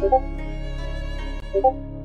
고맙습니다. 고맙습니다.